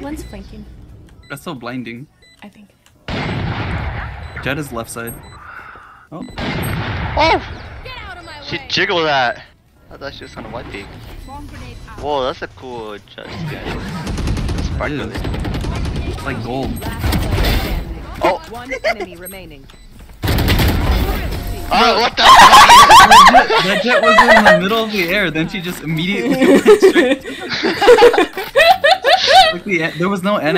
One's flanking, That's so blinding. I think. Jett is left side. Oh, Oh! Get out of my She jiggled that. I thought she was on a white peak. Bomb grenade out. Whoa, that's a cool just guy. Sparkly. it is. It's like gold. Last player standing. Oh! One enemy remaining. Oh, what the that, Jett, that Jett was in the middle of the air, then she just immediately went straight. the, there was no anime.